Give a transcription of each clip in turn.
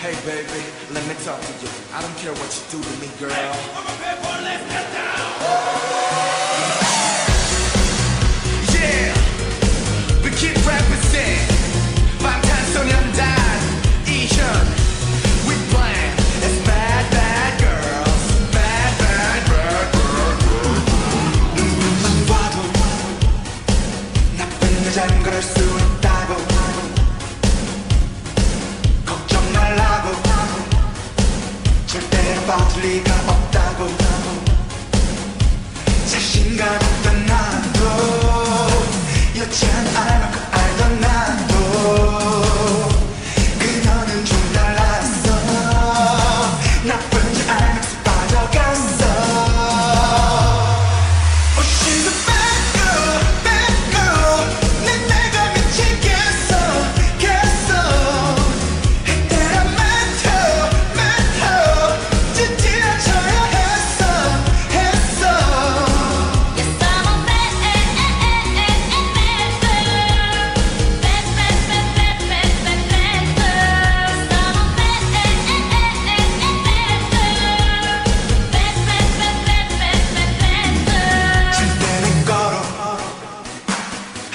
Hey, baby, let me talk to you. I don't care what you do to me, girl. Hey, I'm a bad boy, let's get down. Yeah. Five times. We playing as bad, bad girls. Bad, bad, bad, 나쁜 그럴 수 力量。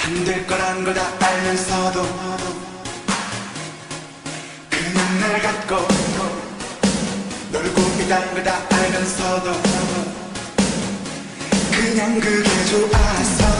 힘들 거란 걸 다 알면서도 그냥 날 갖고 너를 고민한 걸다 알면서도 그냥 그게 좋아서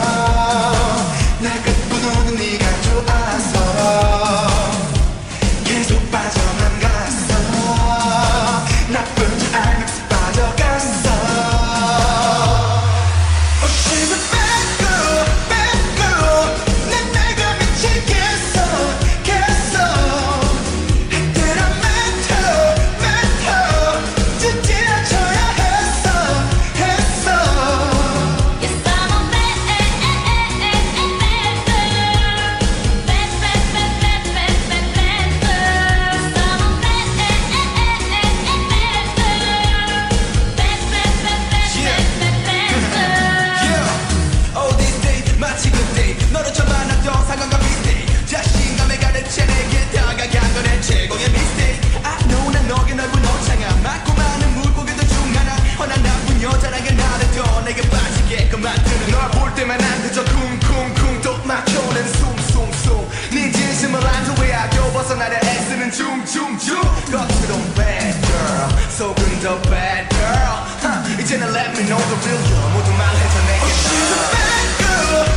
춤춤춤 거칠은 bad girl. So 속은 더 bad girl. Huh, 이제는 let me know the real you 모두 말해줘 내게 She's a bad girl.